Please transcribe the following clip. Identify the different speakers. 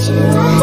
Speaker 1: 起来。